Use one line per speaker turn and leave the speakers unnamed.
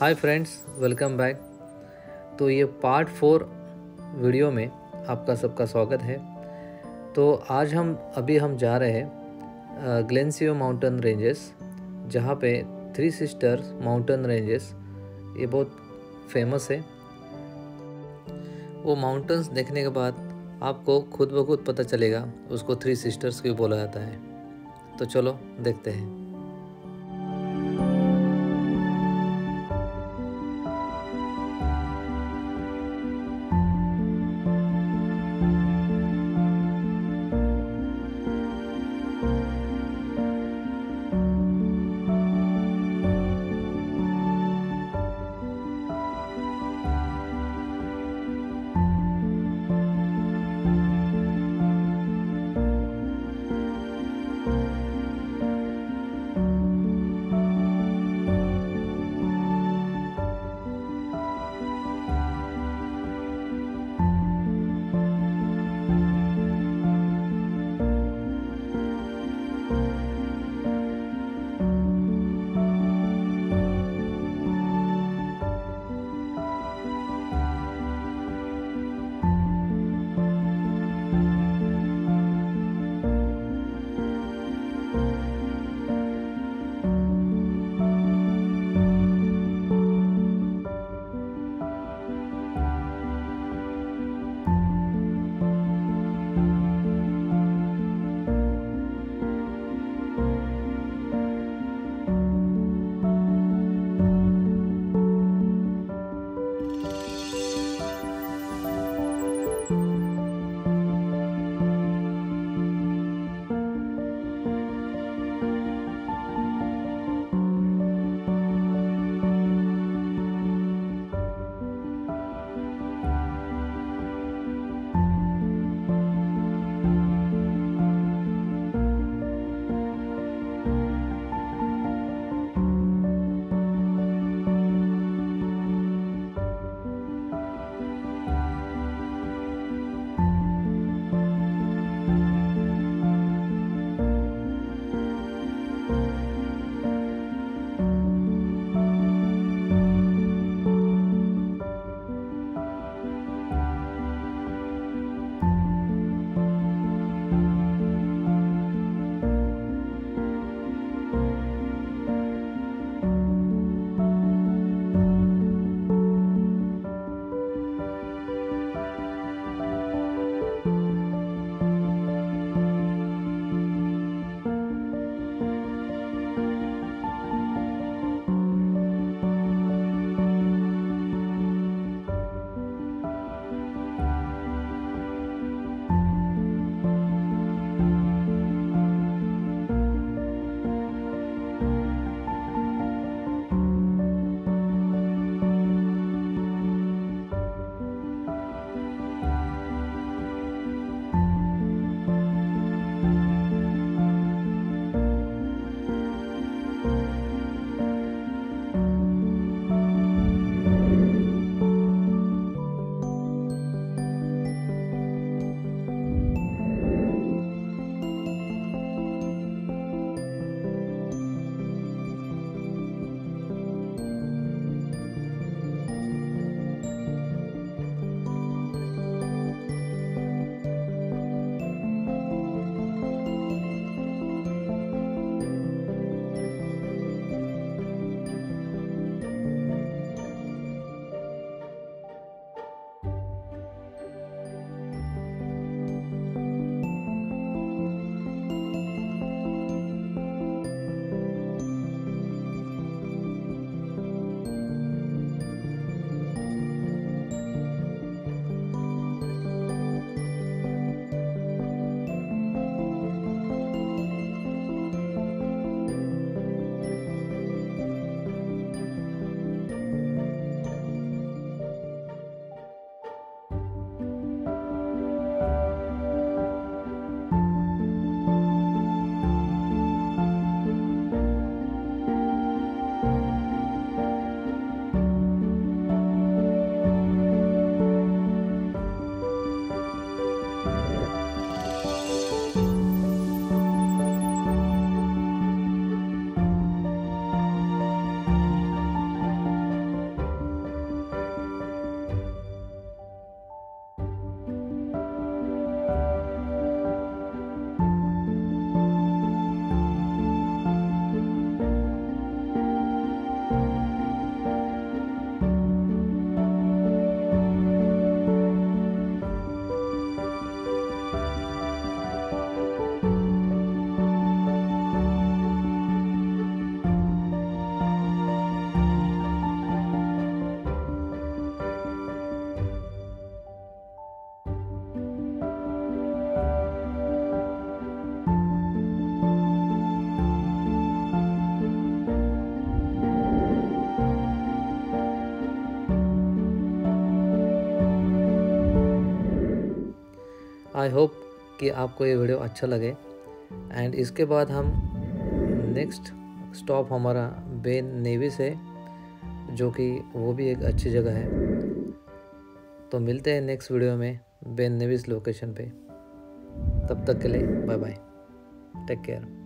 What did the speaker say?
Hi friends welcome back तो ये part four video में आपका सबका स्वागत है। तो आज हम, अभी हम जा रहे हैं ग्लेंसियो माउंटेन रेंजेस जहाँ पे थ्री सिस्टर्स माउंटेन रेंजेस ये बहुत फ़ेमस है। वो माउंटेंस देखने के बाद आपको खुद ब खुद पता चलेगा, उसको थ्री सिस्टर्स क्यों बोला जाता है। तो चलो देखते हैं। आई होप कि आपको ये वीडियो अच्छा लगे। एंड इसके बाद हम नेक्स्ट स्टॉप हमारा बेन नेविस है जो कि वो भी एक अच्छी जगह है। तो मिलते हैं नेक्स्ट वीडियो में बेन नेविस लोकेशन पे। तब तक के लिए बाय बाय टेक केयर